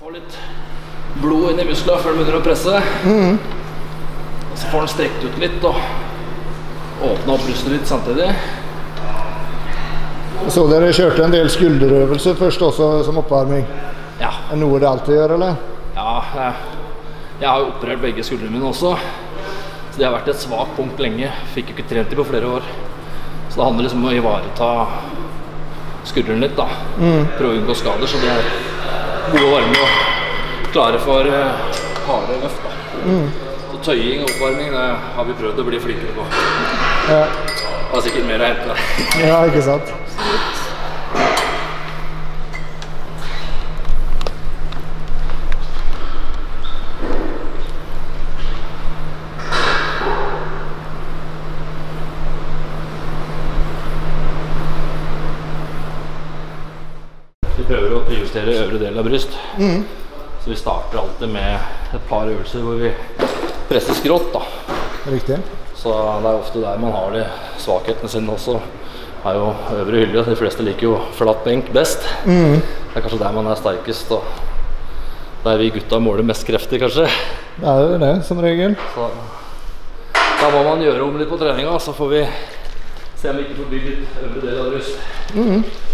Få litt blod inn i musklene før du begynner å presse. Og så får den strekt ut litt og åpna opp brystet litt samtidig. Jeg så dere kjørte en del skulderøvelser først også som oppvarming. Ja. Er det noe det alltid gjør, eller? ja jeg, jeg har jo operert begge skuldrene mine også. Så det har vært et svakt punkt lenge. Fikk jo ikke trent dem på flere år. Så det handler liksom om å ivareta skulderen litt, da. Prøve å unngå skader, så det er gode og varme og klare for eh, harde løft, Mm. Så tøying og oppvarming det har vi prøvd å bli flinkere på. Ja, var sikkert mer å hente. ja ikke sant? Vi prøver å prioritere øvre del av bryst. Så vi starter alltid med et par øvelser hvor vi presser skrått. da. Riktig. Så det er ofte der man har de svakhetene sine også. er jo øvre hylle. De fleste liker jo flatt benk best. Det er kanskje der man er sterkest, og der vi gutta måler mest krefter, kanskje. Det er jo det, som regel. Så da må man gjøre om litt på treninga, så får vi se om vi ikke får bygd litt øvre del av bryst.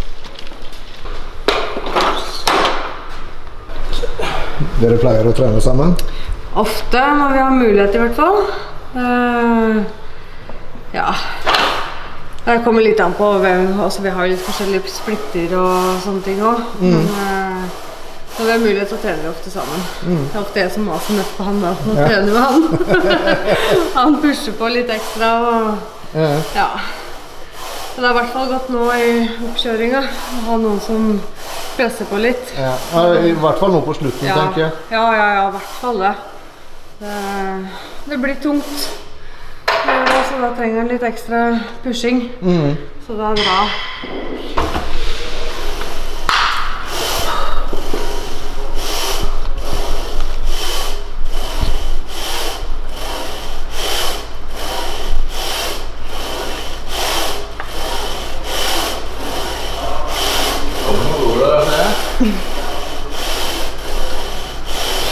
Dere pleier å trene sammen? Ofte, når vi har mulighet i hvert fall. Uh, ja. Det kommer litt an på hvem altså Vi har litt forskjellige splitter og sånne ting òg. Men eh, når vi har mulighet, så trener vi ofte sammen. Det er ofte jeg som maser mest på han da. Nå trener med han. han pusher på litt ekstra og Ja. ja. Men det er i hvert fall godt nå i oppkjøringa å ha noen som presser på litt. Ja. I hvert fall nå på slutten, Ja, tenker jeg. ja, ja, ja, i hvert fall det. Det, det blir tungt. Så da trenger en litt ekstra pushing. Mm. Så det er bra.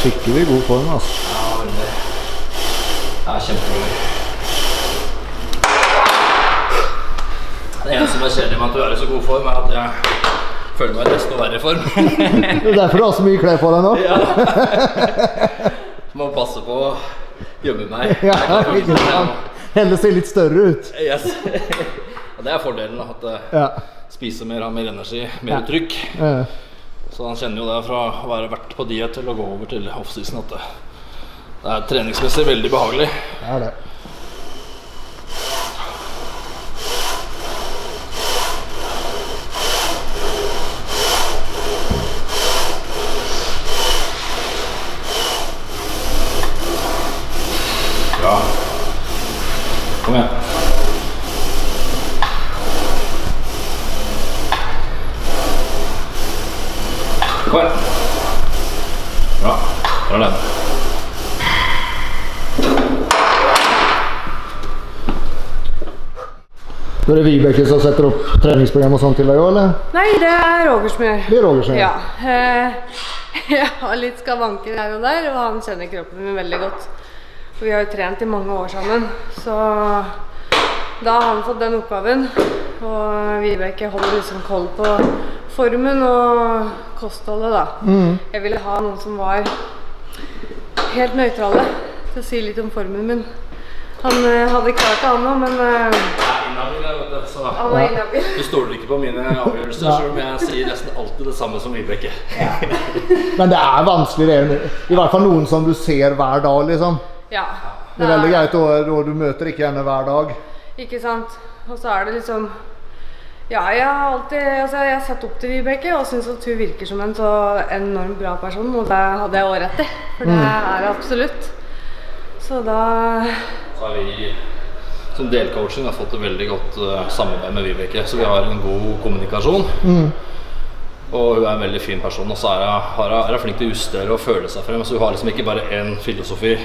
Skikkelig god form, altså. Ja, veldig. Det er kjempegøy. Det eneste som er kjedelig med at du er i så god form, er at jeg føler meg desto verre i form. Det er derfor du har så mye klær på deg nå. Ja. Må passe på å gjemme meg. Ja, ikke sant? Heller se litt større ut. Yes. Ja, det er fordelen. At jeg Ja. spise mer, ha mer energi, mer trykk. Så han kjenner jo det fra å være vært på diett til å gå over til offseason at det, det er treningsmessig veldig behagelig. Det er det. Bra. Kom igjen. Kom igjen. Bra. Bra den. Så er det Vibeke som setter opp treningsprogram og sånt til deg òg, eller? Nei, det er Roger som gjør. Det er Roger som gjør. Ja. eh, Jeg har litt skavanker her og der, og han kjenner kroppen min veldig godt. For vi har jo trent i mange år sammen. Så da har han fått den oppgaven. Og Vibeke holder liksom koll på formen og kostholdet, da. Mm. Jeg ville ha noen som var helt nøytrale til å si litt om formen min. Han eh, hadde klart det, han òg, men uh, ja. er du, stoler ikke på mine avgjørelser, selv om jeg sier nesten alltid det samme som Vibeke. Men det er vanskelig, det. er I hvert fall noen som du ser hver dag, liksom. Ja. Det er veldig greit da du møter ikke henne hver dag. Ikke sant. Og så er det liksom Ja, jeg har alltid altså Jeg har sett opp til Vibeke og syns at hun virker som en så enormt bra person, og det hadde jeg òg rett i. For det er det absolutt. Så da Så har vi som delcoaching har fått et veldig godt uh, samarbeid med Vibeke, så vi har en god kommunikasjon. Og hun er en veldig fin person, og så er hun, er hun flink til å justere og føle seg frem. Så hun har liksom ikke bare én filosofi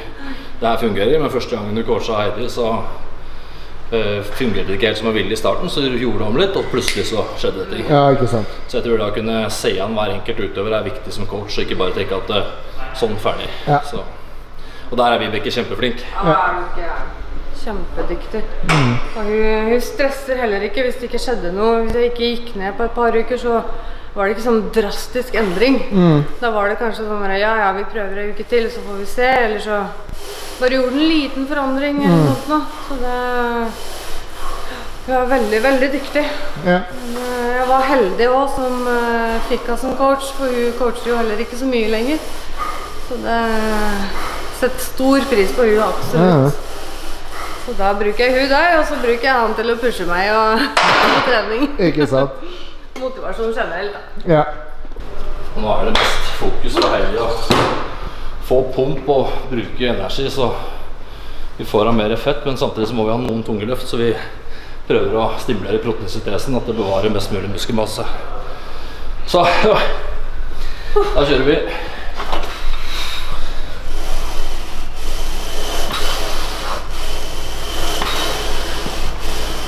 det her fungerer men første gangen du coacha Heidi, så fungerte det ikke helt som man ville i starten, så gjorde det om litt, og plutselig så skjedde det ting. Ja, ikke sant. Så jeg tror det å kunne se an hver enkelt utøver er viktig som coach, og ikke bare tenke at eh, sånn, ferdig. Ja. Så. Og der er Vibeke kjempeflink. Ja, Kjempedyktig. Og hun, hun stresser heller ikke hvis det ikke skjedde noe. Hvis jeg ikke gikk ned på et par uker, så var det ikke sånn drastisk endring. Da var det kanskje sånn ja, ja, vi prøver en uke til, så får vi se. Eller så bare gjorde en liten forandring Mm. noe sånt. Så det Hun er veldig, veldig dyktig. Ja. Men, eh, Jeg var heldig òg som eh, fikk henne som coach, for hun coacher jo heller ikke så mye lenger. Så det setter stor pris på hun absolutt. Ja. Så da bruker jeg hun der, og så bruker jeg han til å pushe meg og på trening. Ikke sant. Motivasjon generelt, da. Ja. Nå er det mest fokus på helga. Få pump og bruke energi, så vi får av mer fett. Men samtidig så må vi ha noen tunge løft, så vi prøver å stimulere proteinsyntesen, at det bevarer mest mulig muskelmasse. Så ja. da kjører vi.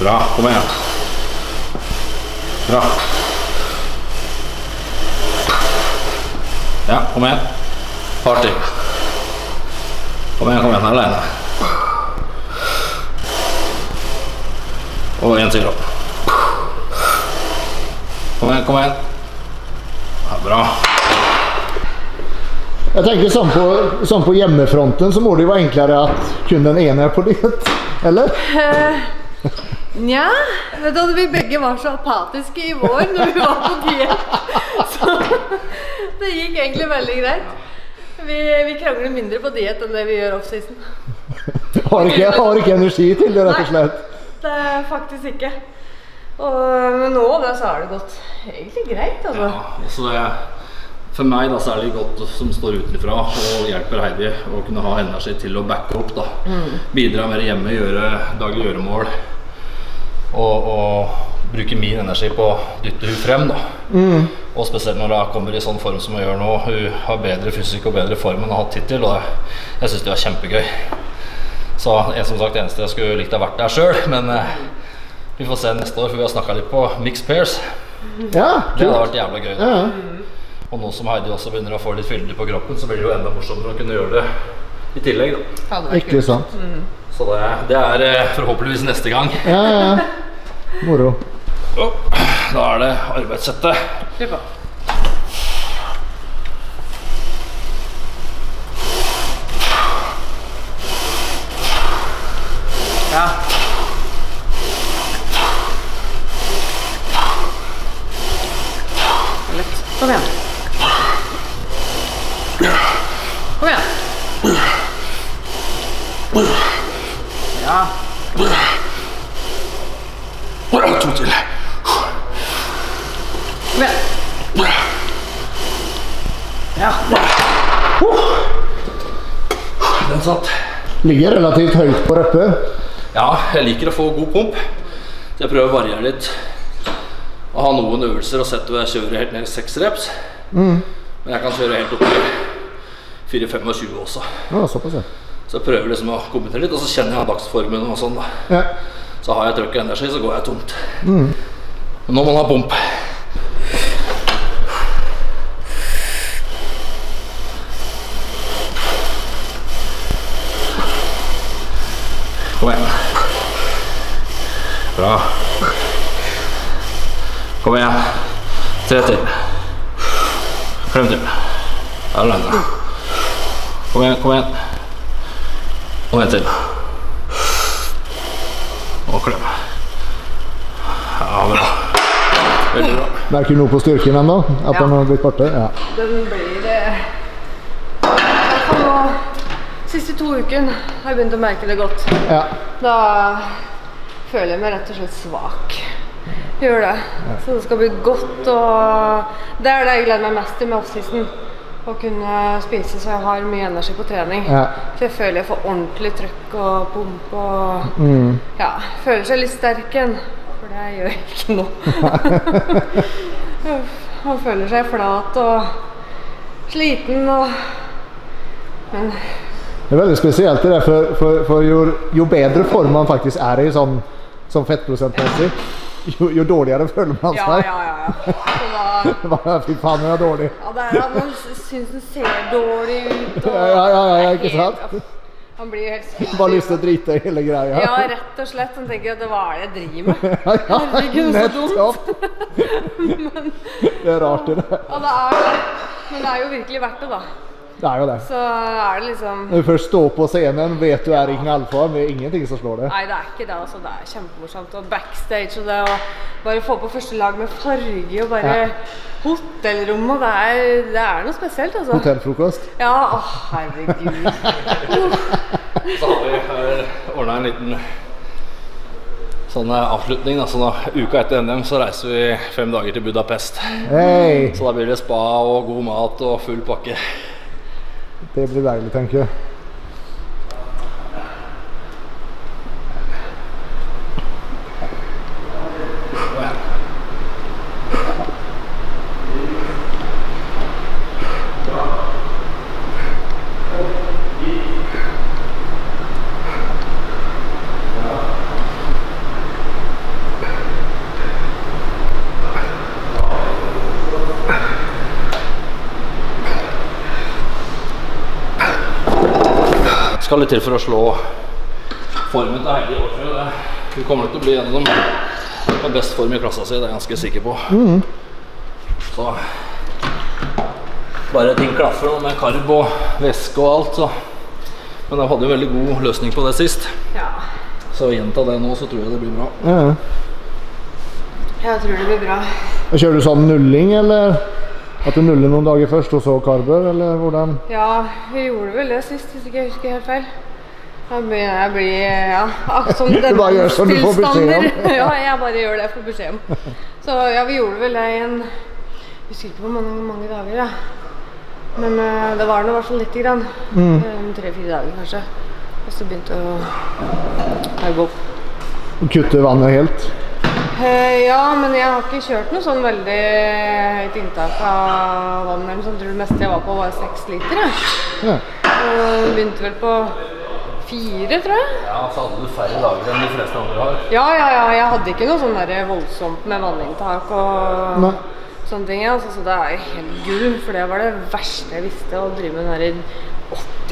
Bra. Kom igjen. Bra. Ja, kom igjen. Party. Kom igjen, kom igjen. Alene. Og en til. opp! Kom igjen, kom igjen. Ja, bra. Jeg tenker sånn på, sånn på hjemmefronten så må det jo være enklere at kun den ene er på diett. Eller? Nja, vet du at vi begge var så apatiske i vår når vi var på diett. Så det gikk egentlig veldig greit. Vi, vi krangler mindre på diett enn det vi gjør offseason. Har ikke, har ikke energi til det, rett og slett. Nei, Det er faktisk ikke. Og, men nå da, så har det gått egentlig greit, altså. Ja, altså det for meg da, så er det godt som står utenfra og hjelper Heidi å kunne ha energi til å backe opp. da. Bidra mer hjemme, gjøre daglige gjøremål. Og, og bruke min energi på å dytte hun frem. da. Og spesielt når hun kommer i sånn form som hun gjør nå. Hun har bedre fysikk og bedre form enn hun har hatt hittil. Og jeg syns det var kjempegøy. Så jeg som sagt det eneste jeg skulle likt å ha vært der sjøl, men eh, vi får se neste år, for vi har snakka litt på mixed pairs. Ja, Det hadde vært jævla gøy. Ja. Og nå som Heidi også begynner å få litt fyldig på kroppen, så blir det jo enda morsommere å kunne gjøre det i tillegg. da. Ikke sant. Så det, det er eh, forhåpentligvis neste gang. Ja, ja, ja. Moro. Da er det arbeidssettet. Kjør på. Ja. Det er lett. Kom igjen. Kom igjen. Ja. To til. Kom igjen. Ja. Den satt. Ligger relativt høyt på røppe. Ja, jeg liker å få god pump. Så jeg prøver å variere litt. Og ha noen øvelser og sett hvor jeg kjører helt ned i seks reps. Men jeg kan kjøre helt opp til 4-25 også. Ja, såpass, ja. Så jeg prøver liksom å kommentere litt, og så kjenner jeg dagsformen og sånn. da. ja. Så har jeg trøkk og energi, så går jeg tomt. Men nå må man ha pump. Kom igjen. Bra. Kom igjen. Tre til. Klem til. Alene. Kom igjen, kom igjen. Og en til. Og klem. Ja, bra. Veldig bra. Merker du noe på styrken ennå? At Ja. den har blitt borte? Ja. Den blir eh, nå Siste to ukene har jeg begynt å merke det godt. ja. Da føler jeg meg rett og slett svak. Gjør det. Så det skal bli godt og Det er det jeg gleder meg mest til med offseason. Å kunne spise så jeg har mye energi på trening. Ja. For jeg føler jeg får ordentlig trøkk og pump og Mm. Ja, føler seg litt sterk igjen. For det gjør jeg ikke nå. Man føler seg flat og sliten og Men Det er veldig spesielt det der, for, for, for jo, jo bedre form man faktisk er i sånn, sånn fettprosentmessig, jo, jo dårligere føler man seg. ja, ja. ja. Da, Fy faen, jeg er dårlig. ja det er at man syns hun ser dårlig ut. Og Ja, ja, ja, ikke sant? Helt- Han blir jo helt skutt. Bare lyst til å drite i hele greia. Ja, rett og slett. Han tenker at hva er det jeg driver med? Herregud, så dumt. nettopp. Det er rart, det der. Ja, det er det. Men det er jo virkelig verdt det, da. Det er jo det. Så er det liksom Når du først står på scenen, vet du er i knallform. Det er ingenting som slår det. Nei, det er ikke det. altså. Det er kjempemorsomt. Og backstage og det å bare få på første lag med farge og bare Ja. hotellrom og det er, det er noe spesielt, altså. Hotellfrokost. Ja, å herregud. Så har vi ordna en liten sånn eh, avslutning. Da. Så da, uka etter NM så reiser vi fem dager til Budapest. Hei! Så da blir det spa og god mat og full pakke. Det blir deilig, tenker jeg. Skal litt til for å slå formen til Heidi i år, det. Hun kommer nok til å bli en av dem med best form i klassa si, det er jeg ganske sikker på. Så bare ting klaffer nå med karb og væske og alt, så. Men jeg hadde jo en veldig god løsning på det sist. Ja, Så gjenta det nå, så tror jeg det blir bra. Ja. jeg tror det blir bra. Kjører du sånn nulling, eller? At du nuller noen dager først, og så karber, eller hvordan? Ja, vi gjorde vel det sist, hvis ikke jeg husker helt feil. Da begynner jeg å bli ja, beskjed om. tilstander. ja, jeg bare gjør det jeg får beskjed om. Så ja, vi gjorde vel det i en Jeg husker ikke hvor mange, mange dager, da. Men uh, det var nå i hvert fall lite grann. Mm. Eh, Tre-fire dager kanskje. Og så begynte å ja, gå opp. Kutte vannet helt? Eh, ja, men jeg har ikke kjørt noe sånn veldig høyt inntak av vann. eller. Jeg tror det meste jeg var på, var seks liter. Jeg. Ja. Og begynte vel på fire, tror jeg. Ja, så hadde du færre dager enn de fleste andre har. Ja, ja, ja. Jeg hadde ikke noe sånn der voldsomt med vanninntak og Nei. sånne ting. Altså, så det er jo helt gull, for det var det verste jeg visste, å drive med den der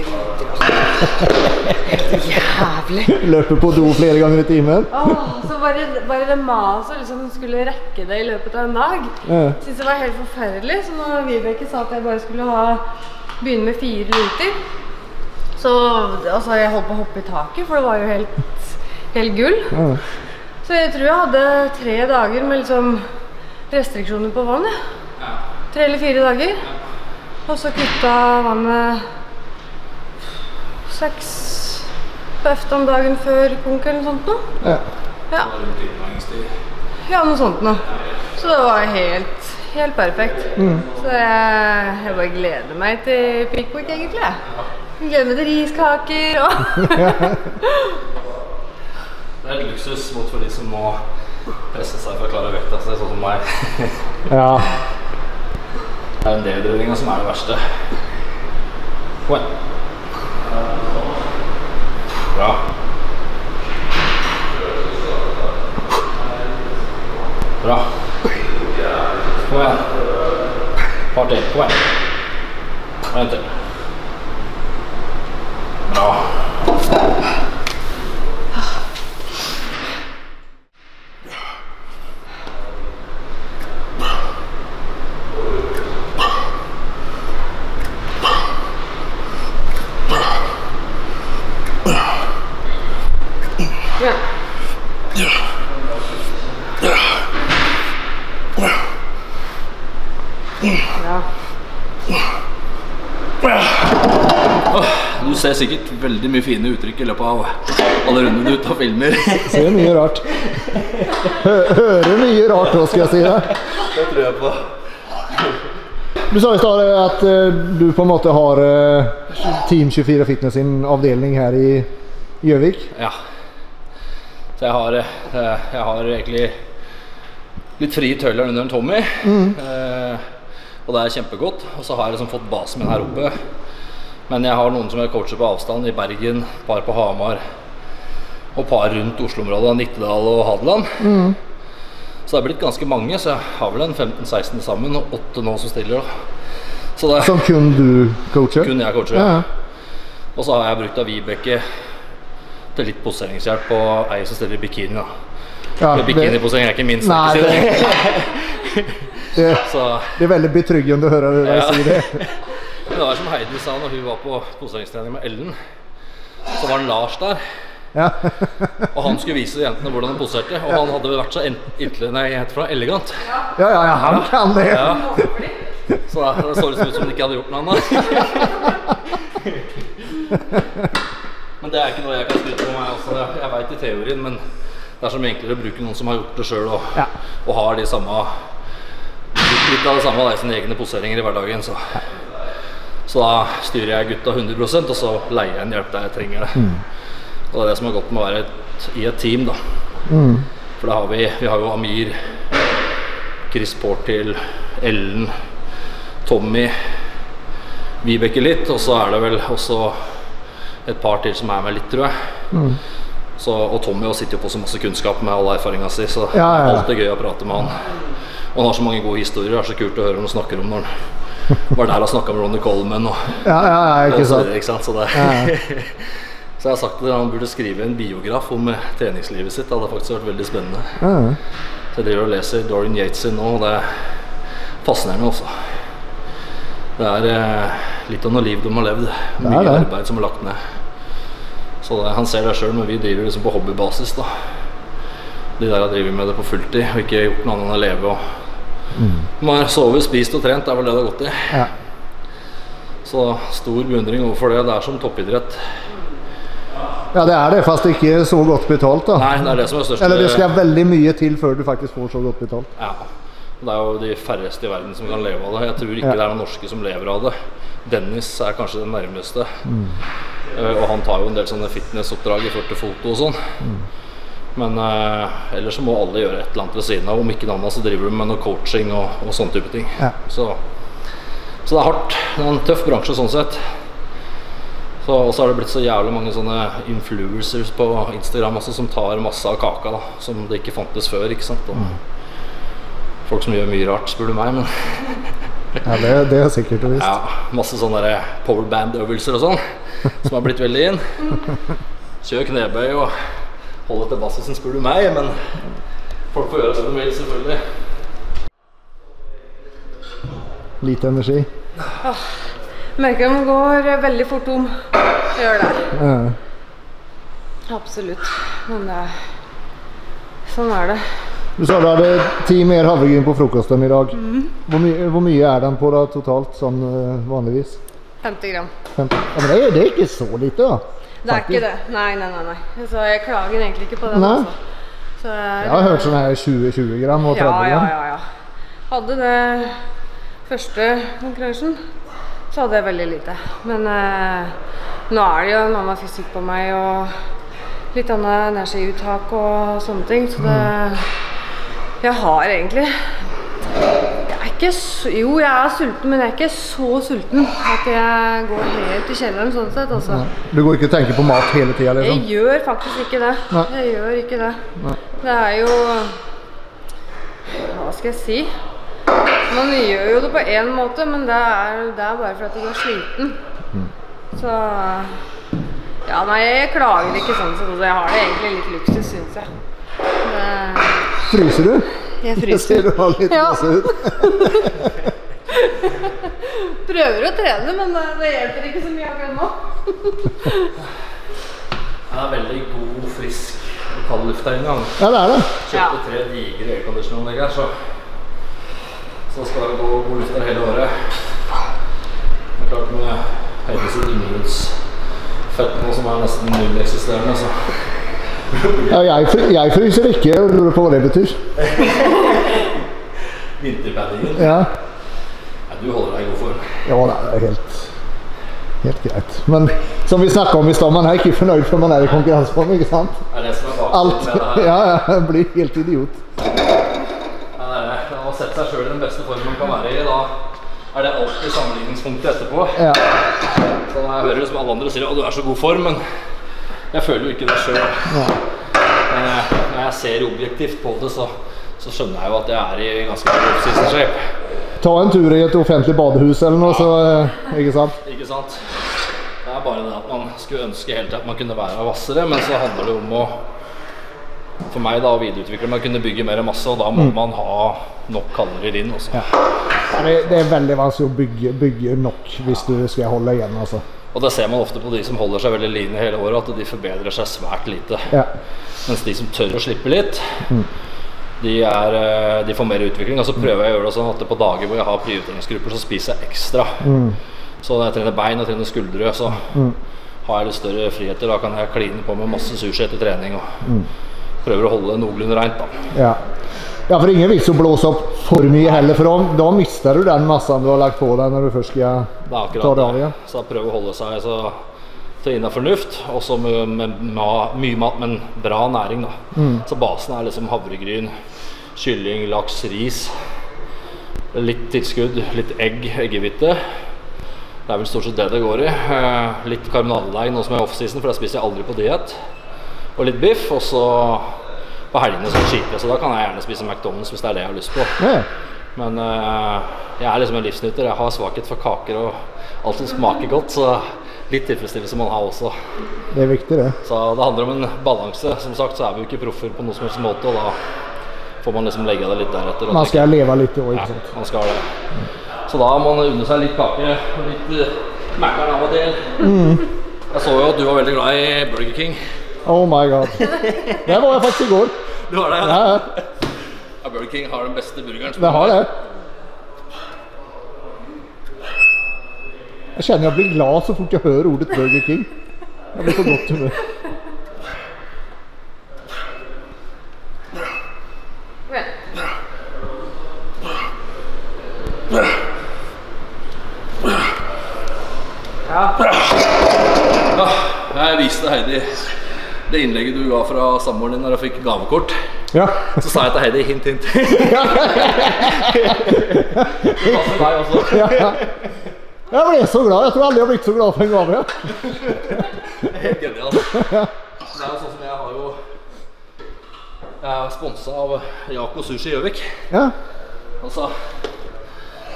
80 liter. Helt jævlig. Løper på do flere ganger i timen? Åh, så bare, bare det maset liksom skulle rekke det i løpet av en dag, Ja. synes jeg var helt forferdelig. Så når Vibeke sa at jeg bare skulle ha, begynne med fire liter, så altså, jeg holdt på å hoppe i taket, for det var jo helt, helt gull. Ja. Så jeg tror jeg hadde tre dager med liksom restriksjoner på vann. Ja. Tre eller fire dager. Og så kutta vannet seks på om dagen før konk eller noe sånt noe. Ja. Ja. ja, noe sånt noe. Så det var helt, helt perfekt. Så jeg, jeg bare gleder meg til pickwick, egentlig. jeg. Gleder meg til riskaker og Det er et luksusmått for de som må presse seg for å klare vekta si, sånn som meg. ja. Det er en dehydreringa som er det verste. Kom Bra. Bra. Kom igjen. Par til. Kom igjen. En til. Bra. ja. Ja. Du ser sikkert veldig mye fine uttrykk i løpet av alle rundene du tar filmer. Ser mye rart. Hø hører mye rart òg, skal jeg si deg. Det tror jeg på. Du sa i stad at eh, du på en måte har eh, Team 24 Fitness sin avdeling her i Gjøvik. Ja. Så jeg har, eh, jeg har egentlig litt fri tøyler under en Tommy. Eh, og det er kjempegodt. Og så har jeg liksom fått basen min her oppe. Men jeg har noen som jeg coacher på avstand, i Bergen, par på Hamar og par rundt Oslo-området, Nittedal og Hadeland. Så det er blitt ganske mange, så jeg har vel en 15-16 sammen, og åtte nå som stiller. Så det Som kun du coacher? kun jeg coacher. Ja. Og så har jeg brukt av Vibeke til litt poseringshjelp på ei som stiller i bikini. da. Ja, Bikiniposering er ikke min snakkeside det. det, det er veldig betryggende å høre deg Ja. si det. det var som Heidi sa når hun var på poseringstrening med Ellen. Så var det Lars der, Ja. og han skulle vise jentene hvordan de poserte. Og han hadde vært så intle- nei, heter elegant. ja, ja, ja, han kan det. Ja. Så det så ut som de ikke hadde gjort noe annet. Men det er ikke noe jeg kan skryte på meg. Altså. Jeg- veit i teorien, men det er så mye enklere å bruke noen som har gjort det sjøl og, Ja. og har de samme litt av det samme av sine egne poseringer i hverdagen. Så. Så da styrer jeg gutta 100% og så leier jeg en hjelp der jeg trenger det. Og det er det som er godt med å være et, i et team, da. For da har vi, vi har jo Amir, Chris Portil, Ellen, Tommy, Vibeke litt, og så er det vel også et par til som er med litt, tror jeg. Så, og Tommy også sitter jo på så masse kunnskap med all erfaringa si, så Ja, ja, ja. alt er gøy å prate med han. Og han har så mange gode historier, det er så kult å høre ham snakke om når han var der og snakka med Ronny Coleman og, Ja, ja, ja, ikke sant. ikke sant. Så, det, Ja. så jeg har sagt at han burde skrive en biograf om eh, treningslivet sitt. Det hadde faktisk vært veldig spennende. Så jeg driver og leser Dorian Yates sin nå, og det er fascinerende også. Det er eh, litt av noe liv de har levd. Mye det. arbeid som er lagt ned. Så det, han ser det sjøl, men vi driver liksom på hobbybasis. da. De der har drevet med det på fulltid og ikke gjort noe annet enn å leve. og Man har sovet, spist og trent, det er vel det det har gått i. Ja. Så stor beundring overfor det. Det er som toppidrett. ja, det er det, fast ikke så godt betalt, da. Nei, det er det som er største Eller det skal veldig mye til før du faktisk får så godt betalt. Ja. Det er jo de færreste i verden som kan leve av det. Jeg tror ikke Ja. det er noen norske som lever av det. Dennis er kanskje den nærmeste. Mm. Eh, og han tar jo en del sånne fitnessoppdrag i forhold til foto og sånn. Mm. Men eh, ellers så må alle gjøre et eller annet ved siden av. Om ikke annet så driver du med noe coaching og, og sånne type ting. Ja. Så, så det er hardt. Det er en tøff bransje sånn sett. Så, og så har det blitt så jævlig mange sånne influencers på Instagram også, som tar masse av kaka da, som det ikke fantes før. ikke sant? Og Folk som gjør mye rart, spør du meg. Men Ja, det, det er sikkert og visst. ja, masse sånne powerband-øvelser og sånn, som har blitt veldig inn. Kjør knebøy og hold deg til bassisen, spør du meg. Men folk får gjøre det de vil, selvfølgelig. Lite energi. Merker de går veldig fort om. Gjør det. Ja. Absolutt. Men det Sånn er det. Du sa du hadde ti mer havregryn på frokosten i dag. Hvor, my hvor mye er den på da totalt, sånn eh, vanligvis? 50 gram. 50? Ja, men det er, det er ikke så lite, da. Det er ikke det. Nei, nei, nei. nei. Så jeg klager egentlig ikke på den. Nei. Altså. Så Jeg har hørt sånn her 20-20 gram og 30 ja, ja, gram. ja, ja. Hadde det første konkurransen, så hadde jeg veldig lite. Men eh, nå er det jo en annen fysikk på meg og litt annet energiuttak og sånne ting. Så det Jeg har egentlig er ikke så Jo, jeg er sulten, men jeg er ikke så sulten at jeg går helt i kjelleren sånn sett, altså. Du går ikke og tenker på mat hele tida, Jeg liksom? gjør faktisk ikke det. Nei. Jeg gjør ikke det. Det er jo Hva skal jeg si? Man gjør jo det på én måte, men det er, det er bare fordi du er sliten. Så Ja, nei, jeg klager ikke sånn sett. Så Jeg har det egentlig litt luksus, syns jeg. Det, Fryser du? Jeg Jeg ser du fryser. har litt Ja. masse ut. Prøver å trene, men det, det hjelper ikke så mye akkurat nå. Det er veldig god, frisk lokal luft her inne. Han Ja, det er det. kjøpte tre digre airconditionanlegg her, så så skal det gå god luft der hele året. Det er klart med sitt innhjulsfett nå som er nesten nulleksisterende, så Ja, jeg, jeg fryser ikke. Jeg lurer på hva det betyr. vinterpaddingen Ja, ja, Du holder deg i god form. ja det er helt, helt greit. Men som vi snakka om i stad, man er ikke fornøyd før man er i konkurranseform, ikke sant? Det er det som er Alt. med det her. Ja, ja, jeg blir helt idiot. Ja, det er det. Å sette seg sjøl i den beste formen man kan være i, da er det alltid sammenligningspunktet etterpå. Ja. Så jeg hører liksom alle andre sier å du er så god form, men jeg føler jo ikke det sjøl. Men jeg, når jeg ser objektivt på det, så, så skjønner jeg jo at jeg er i ganske god off-season shape. Ta en tur i et offentlig badehus eller noe, så eh, Ikke sant? Ikke sant? Det er bare det at man skulle ønske hele tiden at man kunne være hvassere, men så handler det om å for meg da å videreutvikle meg, kunne bygge mer masse, og da må man ha nok kalorier inn også. Ja. Det er veldig vanskelig å bygge, bygge nok hvis du skal holde igjen, altså. Og det ser man ofte på de som holder seg veldig line hele året, at de forbedrer seg svært lite. Ja. Mens de som tør å slippe litt, de, er, eh, de får mer utvikling. Og så prøver jeg å gjøre det sånn at på dager hvor jeg har prioriteringsgrupper, så spiser jeg ekstra. Så når jeg trener bein og trener skuldre, så har jeg litt større friheter. Da kan jeg kline på med masse sushi etter trening og prøver å holde det noenlunde reint. da. Ja. Ja, for ingen vits å blåse opp for mye heller, for da, mister du den massen du har lagt på deg når du først skal ta det av igjen. Så prøver å holde seg så til inna fornuft, og så med, med, med, mye mat, men bra næring. da. Så basen er liksom havregryn, kylling, laks, ris. Litt tilskudd, litt egg, eggehvite. Det er vel stort sett det det går i. Eh, litt karbonadedeig nå som er offseason, for det spiser jeg aldri på diett. Og litt biff, og så på helgene sånn cheater så da kan jeg gjerne spise McDonald's hvis det er det jeg har lyst på. Ja. Men uh, jeg er liksom en livsnyter. Jeg har svakhet for kaker og alt som smaker godt. Så litt tilfredsstillelse må man ha også. Det er viktig, det. Så det handler om en balanse. Som sagt så er vi jo ikke proffer på noen som helst måte, og da får man liksom legge det litt deretter. Man tenke- skal leve litt òg, år, ikke sant. Ja, man skal det. Så da må man unne seg litt kake og litt uh, Mækkern av og til. Jeg så jo at du var veldig glad i Burger King. Oh my god. Det var jeg faktisk i går. Du var det? Ja, ja. Ja, Burger King har den beste burgeren. Det har det. Jeg kjenner jeg blir glad så fort jeg hører ordet Burger King. Jeg blir på godt humør. Ja, jeg viste Heidi det innlegget du ga fra samboeren din når jeg fikk gavekort. Ja. Så sa jeg til Heidi hint, hint. Det passer deg også. ja. Jeg ble så glad. Jeg tror aldri jeg har blitt så glad for en gave. Helt genialt. Det er jo sånn som jeg har jo Jeg er sponsa av Jako Sushi Gjøvik. Ja. Altså,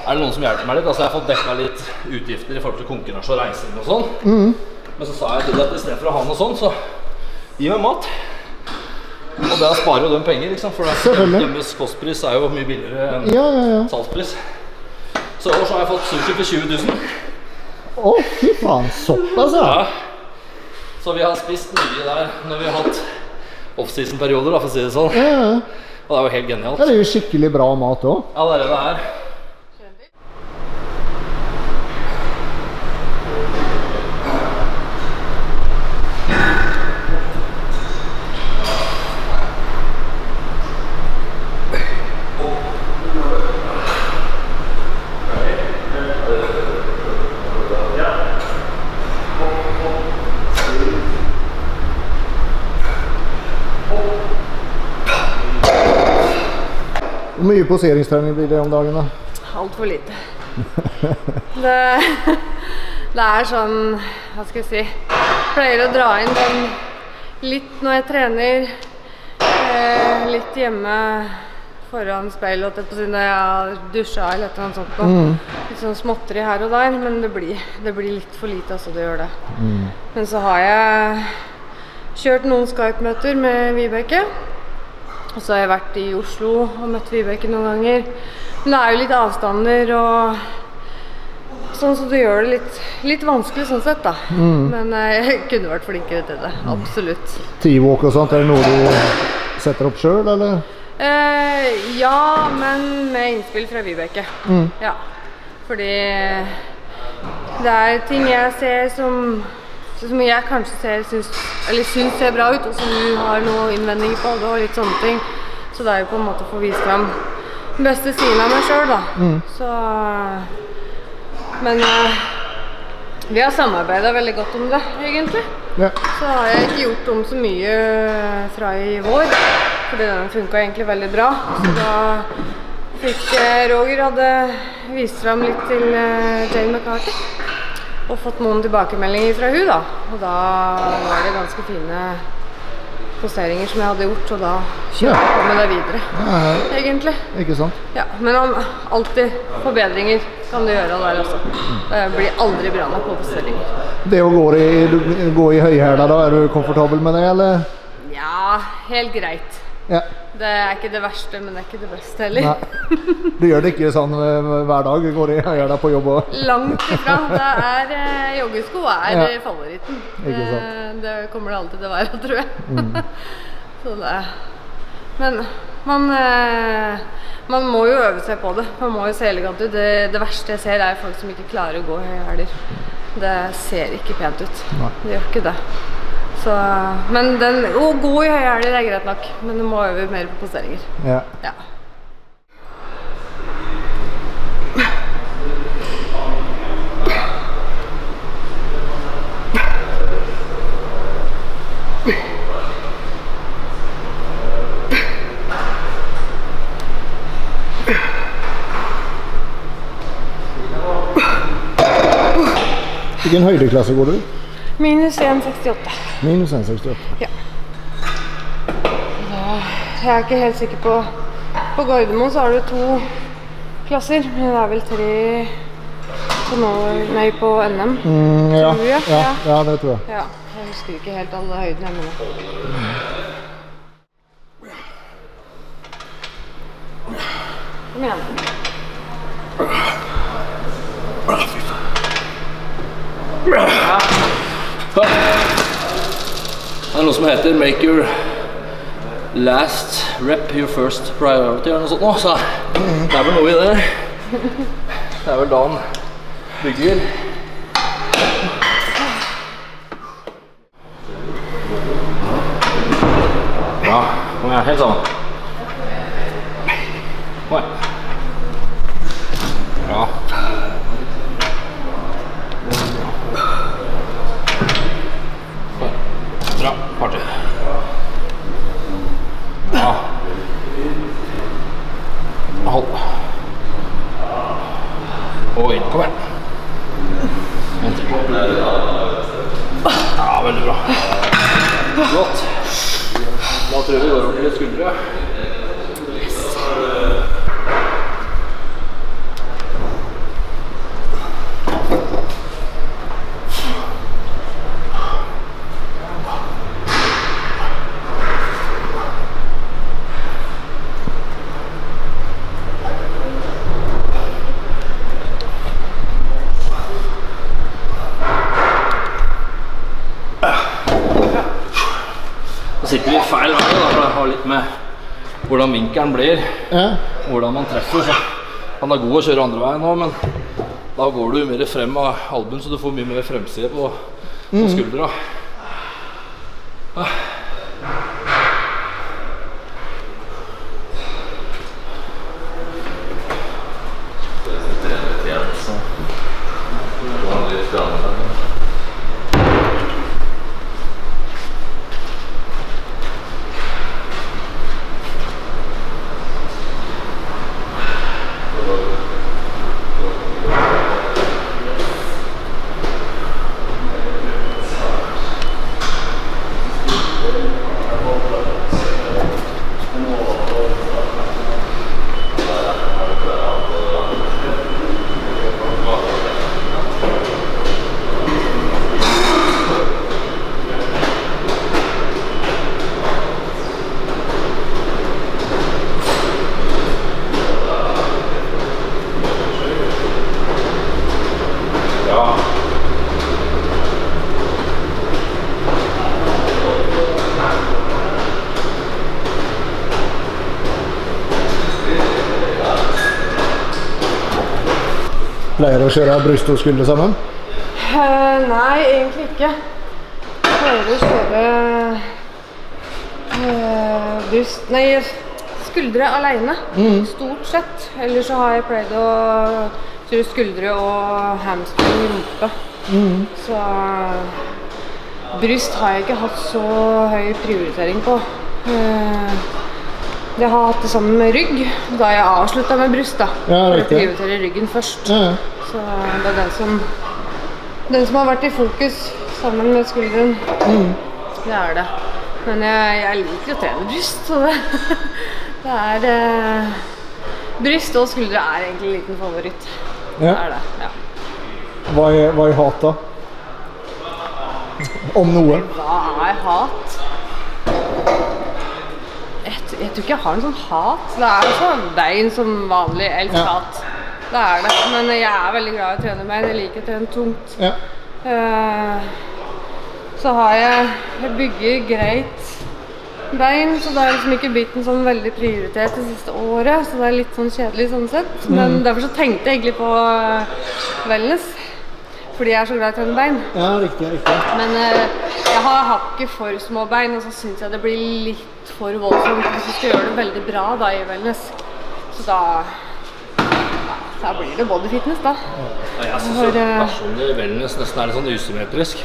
er det noen som hjelper meg litt. Altså Jeg har fått dekka litt utgifter i forhold til konkurranse og reising og sånn. Men så sa jeg til deg at istedenfor å ha noe sånn, så gi meg mat. Og det sparer jo dem penger, liksom. For deres kostpris er jo mye billigere enn Ja, ja, ja. salgspris. Så i år så har jeg fått sushi for 20 000. Å, fy faen. Såpass, ja. Så vi har spist mye der når vi har hatt offseason-perioder, for å si det sånn. Ja, ja. Og det er jo helt genialt. Ja, Det er jo skikkelig bra mat òg. Ja, det er det det er. Hvor mye poseringstrening blir det om dagen? da? Altfor lite. Det, det er sånn Hva skal jeg si Pleier å dra inn den litt når jeg trener. Eh, litt hjemme foran speil og jeg på siden jeg har dusja eller et eller annet sånt. Mm. Litt sånn småtteri her og der, men det blir, det blir litt for lite. altså det gjør det. Men så har jeg kjørt noen Skype-møter med Vibeke. Og så har jeg vært i Oslo og møtt Vibeke noen ganger. Men det er jo litt avstander og sånn så du gjør det litt, litt vanskelig sånn sett, da. Men eh, jeg kunne vært flinkere til det. Absolutt. T-walk og sånt, er det noe du setter opp sjøl, eller? Eh, ja, men med innspill fra Vibeke. Ja. Fordi det er ting jeg ser som som jeg kanskje ser, syns, eller syns ser bra ut, og som du har noen innvendinger på, og litt sånne ting. Så det er jo på en måte å få vist fram den beste siden av meg sjøl, da. Så Men uh, vi har samarbeida veldig godt om det, egentlig. Ja. Så har jeg ikke gjort om så mye fra i vår, fordi den funka egentlig veldig bra. Så da fikk eh, Roger hadde vist fram litt til eh, Jane McCarthy. Og fått noen tilbakemeldinger fra hun da. Og da var det ganske fine posteringer som jeg hadde gjort, og da kjørte jeg på med det videre, Ja, egentlig. ikke sant? Ja, men om, alltid forbedringer kan du gjøre der også. Det blir aldri bra nok på posteringer. Det å gå i, gå i høyhæla, da, er du komfortabel med det, eller? Ja, helt greit. Ja. Det er ikke det verste, men det er ikke det beste heller. Nei. Du gjør det ikke sånn eh, hver dag? Går i høyhæla på jobb og Langt ifra. Det er eh, Joggesko er Ja. favoritten. Det, det kommer det alltid til å være, tror jeg. Så det Men man eh, Man må jo øve seg på det. Man må jo se elegant ut. Det, det verste jeg ser, er folk som ikke klarer å gå i hæler. Det ser ikke pent ut. Nei. Det gjør ikke det. Så, men den, å gå i høye hæler er greit nok, men du må øve mer på posteringer. Ja. Ja. Hvilken høydeklasse går du i? Minus 1,68. Minus 1,68. Jeg er ikke helt sikker på På Gardermoen så har du to klasser, men det er vel tre på, nå, nei, på NM. Mm, ja. Ja, ja. ja, det tror jeg. Ja, jeg husker ikke helt alle høydene jeg mener. Kom igjen. Det er noe som heter 'make your last rep your first priority' eller noe sånt nå, så det er vel noe i det. Det er vel da han bygger. Bra. Kom igjen, helt sammen. Kom igjen. Bra. Bra. Par til. Bra. Hold. Og inn. Kom til. Ja, veldig bra. Godt. Da tror jeg vi går opp litt skuldre. Da sitter vi feil vei, da, for det har litt med hvordan vinkelen blir, Ja. hvordan man treffer. Så han er god å kjøre andre veien nå, men da går du mer frem av albuen, så du får mye mer fremside på, på skuldra. Pleier du å kjøre bryst og skulder sammen? Uh, nei, egentlig ikke. Jeg pleier å kjøre uh, bryst Nei, skuldre aleine. Stort sett. Eller så har jeg pleid å kjøre skuldre og hamstring rumpe. Så bryst har jeg ikke hatt så høy prioritering på. Uh, jeg har hatt det sammen med rygg. Da jeg avslutta med bryst, da. Ja, For å prioritere ryggen først. Ja. Så det er den som den som har vært i fokus sammen med skulderen. Det er det. Men jeg, jeg liker å trene bryst, så det, det er eh, Bryst og skuldre er egentlig en liten favoritt. Det er det. ja. Hva er, hva er hat, da? Om noe? Hva er hat? Jeg, jeg tror ikke jeg har en sånn hat. Det er sånn bein som vanlig. Jeg elsker Ja. hat. Det er det. Men jeg er veldig glad i å trene bein. Jeg liker å trene tungt. Ja. Eh, så har jeg Jeg bygger greit bein, så det har liksom ikke blitt en sånn veldig prioritert det siste året. Så det er litt sånn kjedelig sånn sett. Men derfor så tenkte jeg egentlig på eh, wellness. Fordi jeg er så glad i å trene bein. ja, riktig. riktig. Men eh, jeg har hakket for små bein, og så syns jeg det blir litt for voldsomt hvis du skal gjøre det veldig bra da i wellness. Så da Da blir det bodyfitness, da. Ja, jeg syns For, eh, personlig wellness nesten er litt sånn usymmetrisk.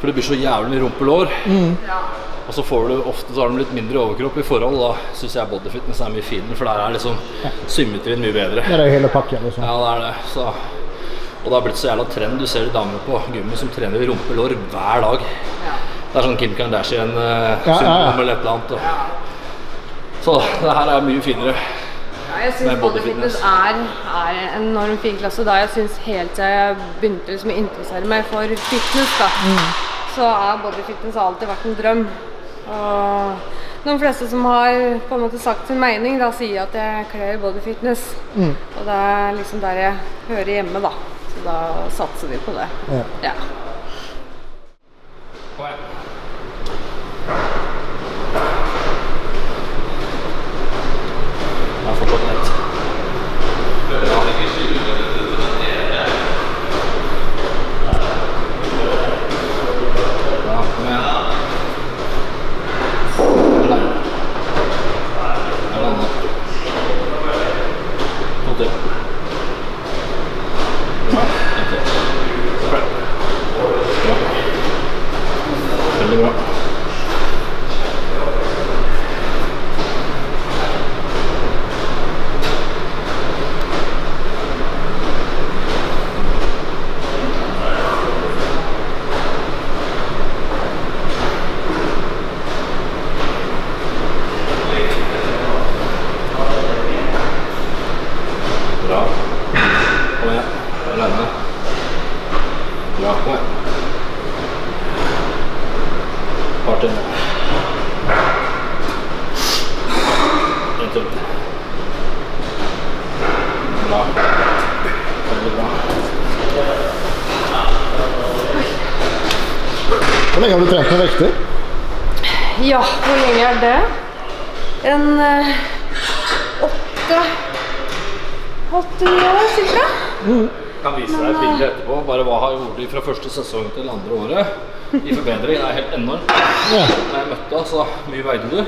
For det blir så jævlig mye rumpelår. og. Ja. Og så får du ofte så har de litt mindre overkropp i forhold. Da syns jeg bodyfitness er mye finere, for der er liksom symmetrien mye bedre. Det er hele pakken, liksom. Ja, det er det. Så, og det har blitt så jævla trend. Du ser de damene på gymmet som trener rumpelår hver dag. Ja. Det er sånn Kim Kardashian uh, Ja, ja, ja. eller et eller annet. Og. Så det her er mye finere. Ja, jeg syns bodyfitness er, er en enormt fin klasse. Da jeg syns helt til jeg begynte liksom å interessere meg for fitness, da, så er bodyfitness alltid vært en drøm. Og de fleste som har på en måte sagt sin mening, da sier at jeg kler bodyfitness. Og det er liksom der jeg hører hjemme, da. Så da satser vi på det. Ja. Ja. Kom igjen. Det er fortsatt lett. Ja, kom igjen. Eller. Eller annet. To til. Ja, en til. Bra. Bra. Veldig bra. Bra. Kom igjen. Alene. Bra. Kom igjen. Par til. En til. Bra. Veldig bra. Hvor lenge har du trent med vekter? ja, hvor lenge er det? En eh, åtte Åtte-ni år, cirka. kan vise deg et bilde etterpå. Bare hva har gjort de fra første sesong til andre året. I forbedring. Er helt enormt. Da jeg møtte deg, så mye veide du.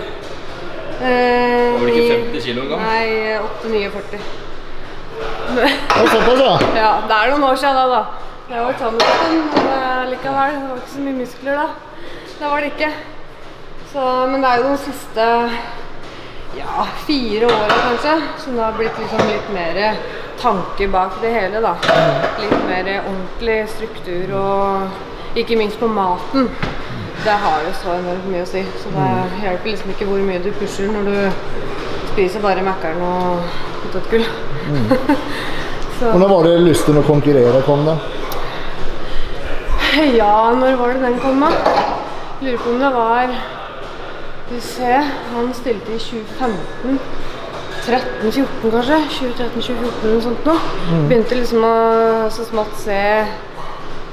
Eh, Var det ikke 50 kilo engang? Nei, 8-49. Det er såpass, ja. Ja, det er noen år siden da, da. Jeg var sånn men eh, likevel. Det var ikke så mye muskler da. Det var det ikke. Så, men det er jo de siste ja, fire åra kanskje, som det har blitt liksom litt mer tanke bak det hele. da. Litt mer ordentlig struktur og ikke minst på maten. Det har jo så enormt mye å si. Så det hjelper liksom ikke hvor mye du pusher når du spiser bare Mækkern og potetgull. Mm. Hvordan var det lysten å konkurrere kom, da? ja, når var det den kom, da? Lurer på om det var Skal vi se Han stilte i 2015. 13-14 kanskje? 2013-2014 eller noe sånt noe. Begynte liksom å så smått se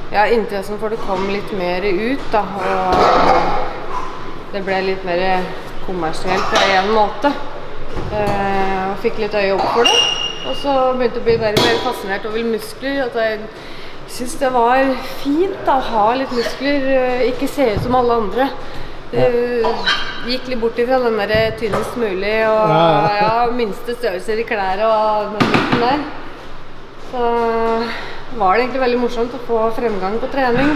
Ja, interessen for det kom litt mer ut, da. Og det ble litt mer kommersielt på en måte. Eh, og fikk litt øye opp for det. Og så begynte jeg å bli mer, mer fascinert over muskler. At jeg syns det var fint da, å ha litt muskler, eh, ikke se ut som alle andre. Det gikk litt bort ifra den der tynnest mulig og Ja, ja, minste størrelser i klær og den biten der. Så var det egentlig veldig morsomt å få fremgang på trening.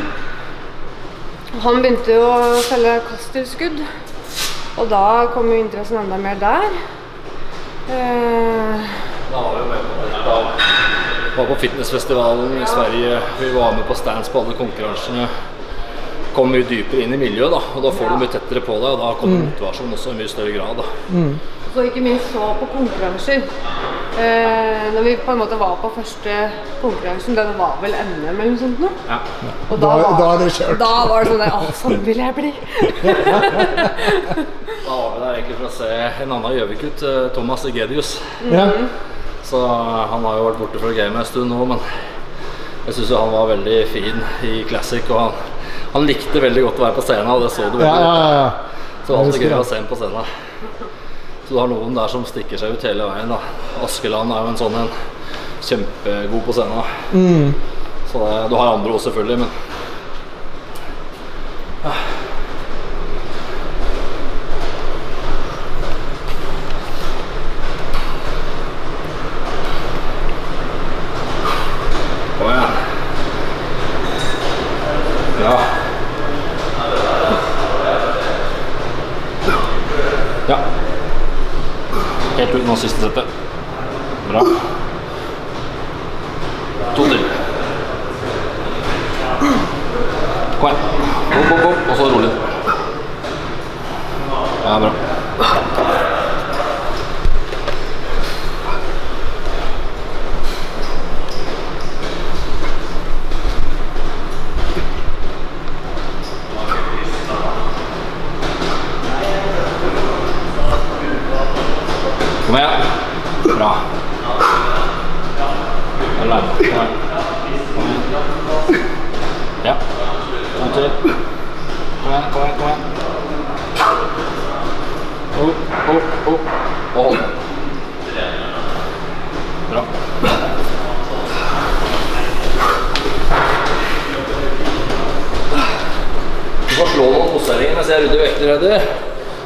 Han begynte jo å selge kosttilskudd, og da kom jo interessen enda mer der. Eh, Da var vi med på da, var på fitnessfestivalen i Sverige. Vi var med på stands på alle konkurransene. Kom mye dypere inn i miljøet, da, og da får du mye tettere på deg. Og da kommer motivasjonen også i mye større grad. da. Så ikke minst så på konkurranser. Eh, når vi på en måte var på første konkurransen, den var vel NM eller noe sånt noe. Ja. Og Da- da er det kjørt. Da var det sånn der, Å, sånn vil jeg bli. Da var vi der egentlig for å se en annen Gjøvik-gutt, eh, Thomas Egedius. Ja. Så han har jo vært borte fra gamet en stund nå, men jeg syns han var veldig fin i Classic. Og han, han likte veldig godt å være på scenen, og det så du Ja, veldig ja, godt. ja. Så det var alltid husker gøy å se ham på scenen. Så du har noen der som stikker seg ut hele veien. da. Askeland er jo en sånn en. Kjempegod på scenen. Mm. Så det, du har andre òg, selvfølgelig, men Kom igjen. Ja. Ja. Helt ut nå siste settet. Bra. To til. Kom igjen. Opp, opp, opp, og så rolig. Ja, bra. Kom igjen. Bra. Alene. Kom igjen. Kom igjen. Ja. To til. Kom igjen, kom igjen, kom igjen. Opp, opp, opp. Og hold. Bra. Du får slå noen posteringer mens jeg rydder vekter, Eddie.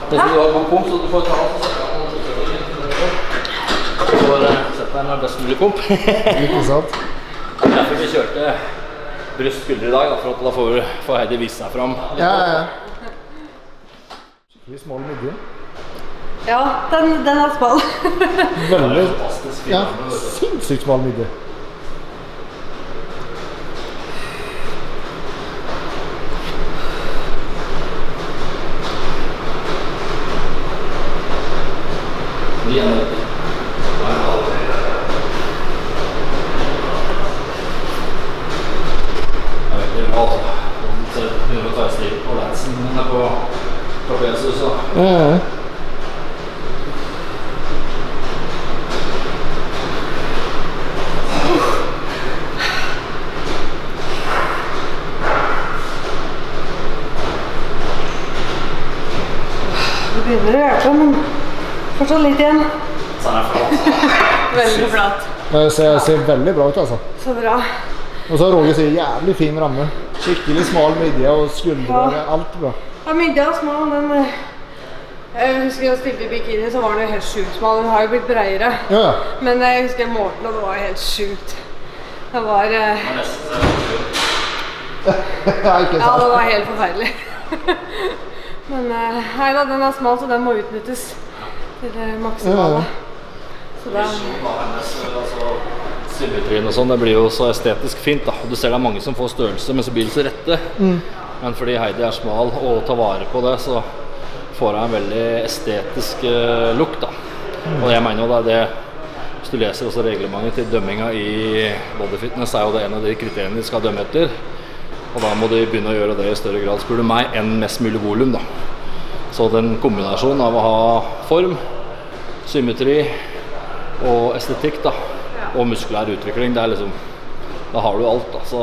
Nå skal du ha god pump, så du får ta deg noen posteringer. Så får eh, med best mulig pump. Ikke sant? Derfor vi kjørte bryst skulder i dag, da, for at da får, får Heidi vise seg fram. Ja, ja, ja. Skikkelig smal midje. Ja, den, den er smal. Veldig ja, sinnssykt smal midje. Igjen, vet du. Jeg vet ikke, altså. Ja, ja. Det begynner å hjelpe, men litt igjen. Så er flat. Veldig flat. Det ser, ser veldig bra ut, altså. Så bra. Og så har Roger sier jævlig fin ramme. Skikkelig smal midje og skuldre. Ja. Alt bra. Ja, midja er smal, den eh, Jeg husker jeg stilte i bikini, så var den helt sjukt smal. Den har jo blitt bredere. Ja, ja. Men jeg husker jeg målte den, og det var helt sjukt. Det var eh, Ja, det var helt forferdelig. Men eh, nei da, den er smal, så den må utnyttes til det maksimale. Så da Symmetrien og sånn, det blir jo så estetisk fint. da. Du ser det er mange som får størrelse, men så blir det så rette. Men fordi Heidi er smal og tar vare på det, så får hun en veldig estetisk uh, look. da. Og jeg mener jo det er det Hvis du leser også reglementet til dømminga i bodyfitness, er jo det en av de kriteriene de skal dømme etter. Og da må de begynne å gjøre det i større grad, spør du meg, enn mest mulig volum. da. Så den kombinasjonen av å ha form, symmetri og estetikk da, og muskulær utvikling, det er liksom Da har du alt. da, så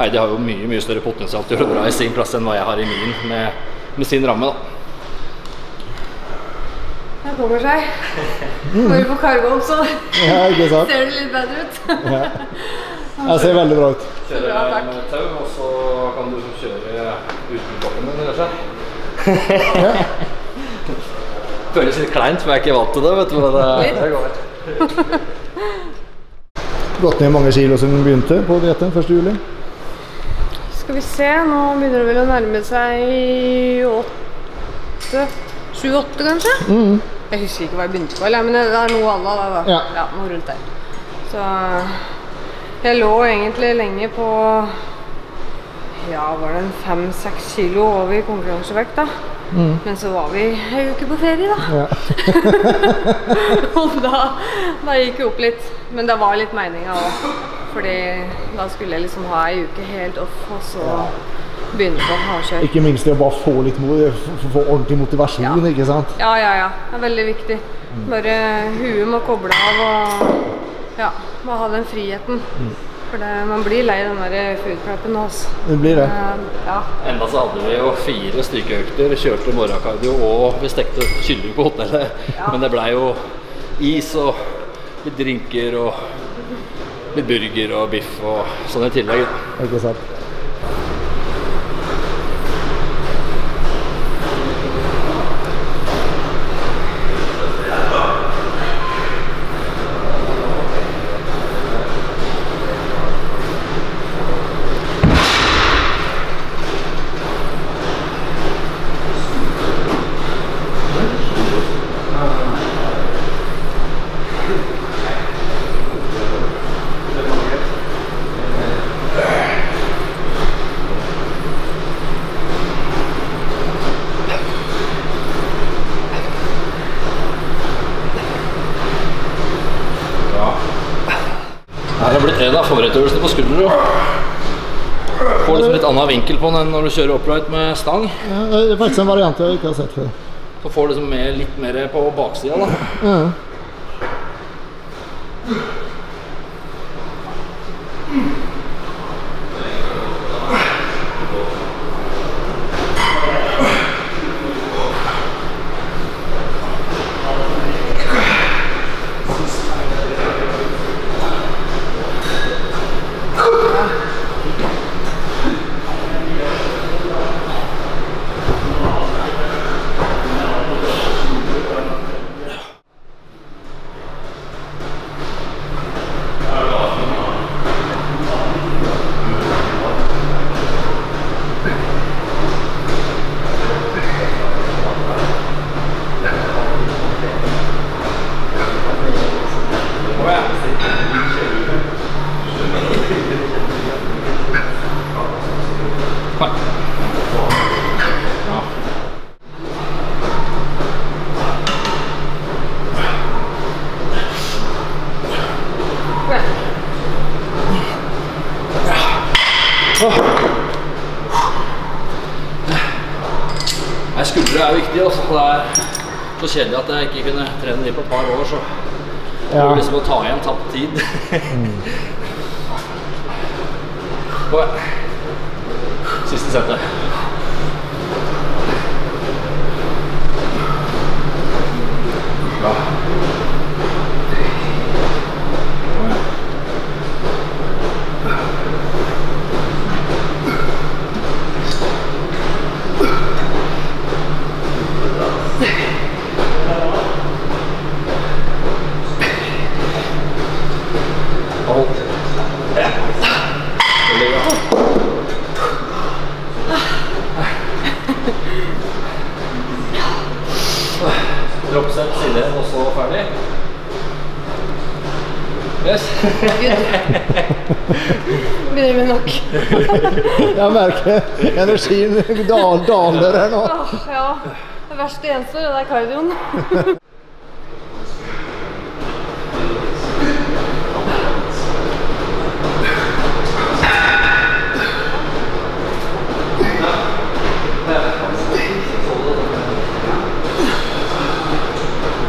Heidi har jo mye mye større potensial til å gjøre bra i sin klasse enn hva jeg har i min med, med sin ramme. da. det kommer seg. Når vi får cargo, opp, så Ja, ikke sant? ser det litt bedre ut. Det ser veldig bra ut. Kjøre bra, takk. med tau, og så kan du kjøre uten kroppen din, kanskje. Ja. Føles litt kleint, for jeg er ikke vant til det. vet du. men Det, det går. Gått ned mange kilo siden du begynte på dietten 1. juli. Skal vi se, nå begynner det vel å nærme seg åtte Sju-åtte, kanskje? Jeg husker ikke hva jeg begynte på, eller, men det er noe alle. da. Ja. ja, noe rundt der. Så jeg lå egentlig lenge på Ja, var det fem-seks kilo over konkurransevekt, da. Men så var vi ei uke på ferie, da. Ja. Og da, da gikk det opp litt. Men det var litt meninga òg. Fordi da skulle jeg liksom ha ei uke helt off, og så begynne på hardkjør. Ikke minst det å bare få litt få, ordentlig motivasjon, Ja. ikke sant? Ja, ja, ja. Det er veldig viktig. Bare huet må koble av og ja, må ha den friheten. For det, man blir lei den der foodpreppen nå, altså. Det blir det. Uh, Ja. Enda så hadde vi jo fire styrkeøkter, kjørte morgenkardio og vi stekte kylling på hotellet. Ja. Men det blei jo is og litt drinker og litt burger og biff og sånn i tillegg. Ikke sant? Her har blitt en av favorittøvelsene på skuldre. Får liksom litt annen vinkel på den når du kjører upright med stang. Ja, det er faktisk en variant jeg ikke har sett før. Så får du liksom med, litt mer på baksida. da. Ja. Droppsett, side, og så ferdig. Yes. Begynner vi nok. Jeg merker energien daler her nå. Ja. Det verste gjenstår, det er kardioen.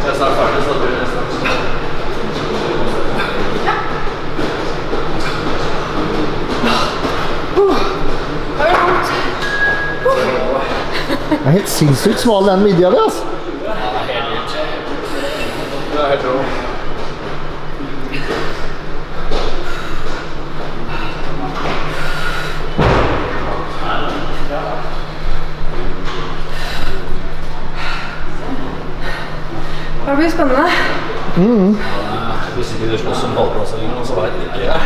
Jeg er snart ferdig, så det blir nesten. Det er vondt. Jeg er helt sinnssykt smal den midja di, altså. Du er helt rå. Det blir spennende. Hvis ikke du slåss om eller noe, så veit ikke jeg.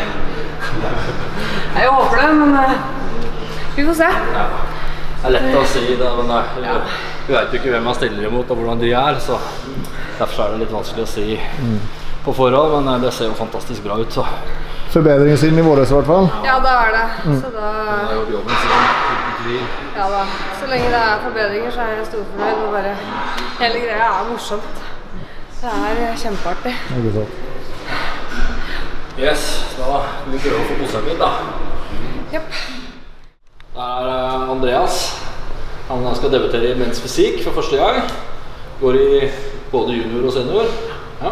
Jeg håper det, men eh, vi får se. Det er lett å si det, men det er, du veit jo ikke hvem man stiller imot og hvordan de er, så derfor er det litt vanskelig å si på forhånd, men eh, det ser jo fantastisk bra ut. Så Forbedringssiden i våres i hvert fall. Ja, det er det. Så da gjort jobben tvil. Ja da. Så lenge det er forbedringer, så er jeg storfornøyd. Og bare Hele greia er morsomt. Det er kjempeartig. Yes, da kan vi prøve å få posert litt, da. Jepp. Der er eh, Andreas. Han skal debutere i Men's Fysikk for første gang. Går i både junior og senior. Ja.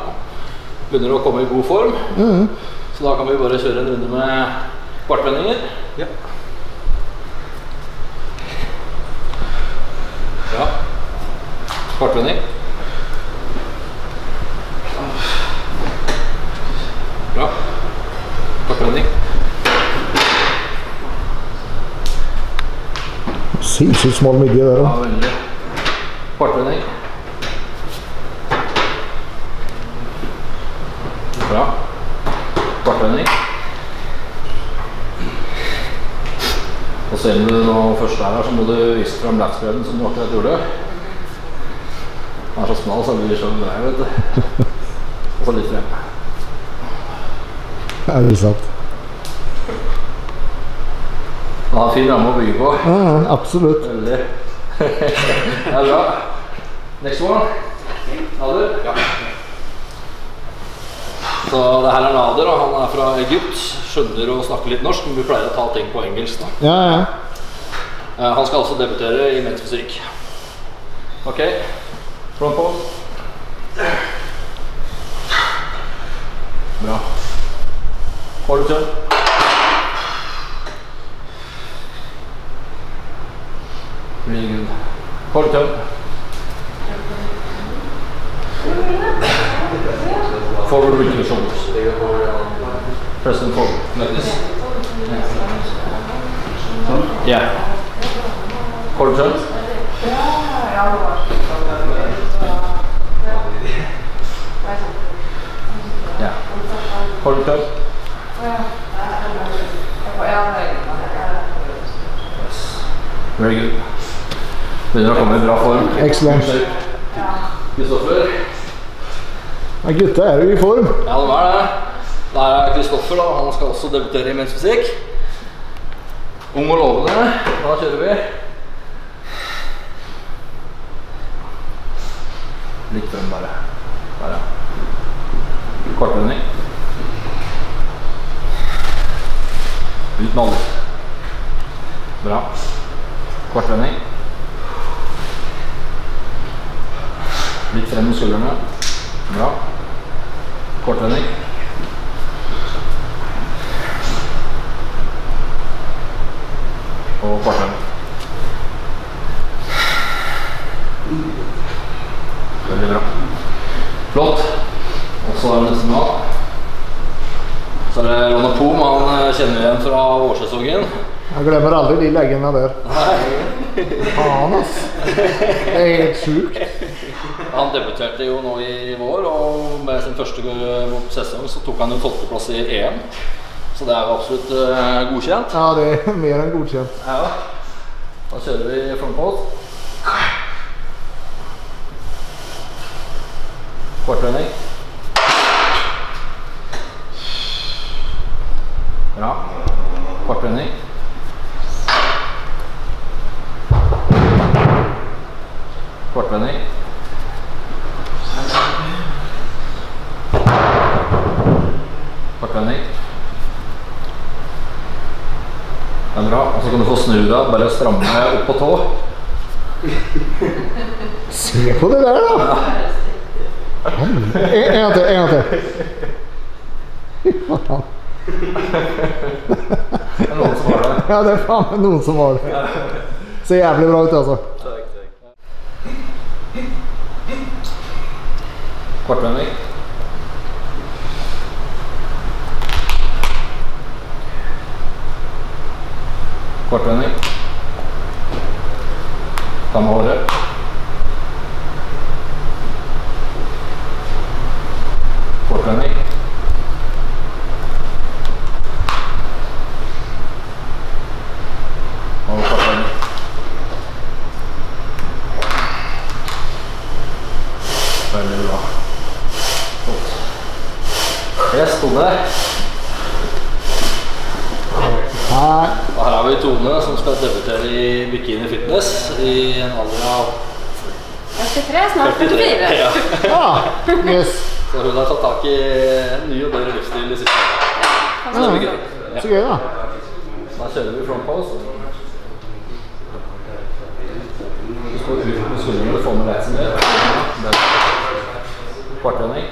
Begynner å komme i god form. Så da kan vi bare kjøre en runde med kvartvendinger. Ja. ja. Kvartvending. Bra. Kvartvending. Sinnssykt smal midje der Ja, òg. veldig. Kvartvending. Bra. Og selv om du nå først er her, så må du vise frem blackspreaden som du akkurat gjorde. Den er så smal, så blir det grei, vet du. Og så litt frem. Er det sant? Han har en fin ramme å bygge på. Ja, ja, absolutt. Veldig. det er bra. Next one. Nader. Ja. Så det her er Nader, og han er fra Egypt. Skjønner å snakke litt norsk, men vi pleier å ta ting på engelsk. da. Ja, ja. Eh, Han skal altså debutere i menns fysikk. Ok, front pose. Bra. Hold kjønn. Really good. Kjønn. Forward with your shoulders. Press them forward, like this. Yeah. Hold kjønn. Ja. Hold kjønn. Yes. Very good. Begynner å komme i bra form. Excellent. Kristoffer. Ja, gutta er jo i form. Ja, de er det. Der er Kristoffer, da. Han skal også debutere i Men's Fysikk. Ung og lovende. Da kjører vi. Litt frem, bare. Der, ja. Kortvending. Ut med alle. Bra. Kortvending. Litt frem med skuldrene. Bra. Kortvending. Og kvartvending. Veldig bra. Flott. Og så er det neste nå. Så er det Ronny Poom. Han eh, kjenner vi igjen fra vårsesongen. Glemmer aldri de leggene der. Faen, ass. Det er helt sjukt. Han debuterte jo nå i vår, og med sin første sesong så tok han jo tolvteplass i EM. Så det er jo absolutt uh, godkjent. Ja, det er mer enn godkjent. Ja. Da kjører vi frontpose. Kvartvending. Bra. Kvartvending. Kvartvending. Kvartvending. Det er bra. Og så kan få bare stramme opp på tå. Se på det der, da! En, gang til. En gang til. Det er noen som har det. Ja, det er faen meg noen som har det. Ser jævlig bra ut, altså. Kvartvending. Ta med håret. Kvartvending. Og kvartvending. Veldig bra. Flott. Yes, Tone. Nei. Og her har vi Tone som skal debutere i bikini fitness i en alder av 43, snart 43. 44. Ja. Ah, yes. Så hun har tatt tak i en ny og bedre livsstil i siste årene. Så det gøy. Ja. Så gøy, da. Da kjører vi front pose. Du å ut med skuldrene og få med leisen ned. Kvarttrening.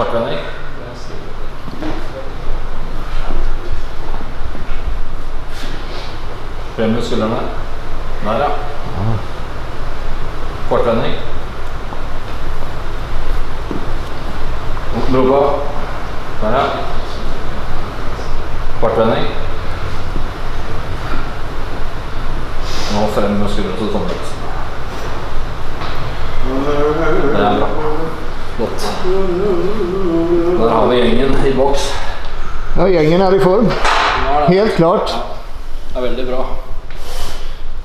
Kvarttrening. Frem med skuldrene. Der, ja. Kortvending. Opp med. Der, ja. Kortvending. Nå frem med skuldrene så det kommer ut. Det er bra. Godt. Der har vi gjengen i boks. Ja, gjengen er i form. Helt klart. Ja, det er veldig bra.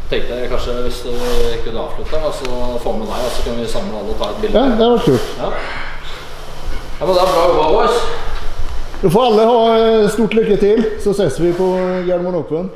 Tenkte jeg kanskje hvis du kunne avslutte, da, så få med deg, så kan vi samle alle og ta et bilde. Ja, det har vært kult. Ja. ja, men det er bra jobba, boys. Du får alle ha eh, stort lykke til, så ses vi på Gardermoen Open.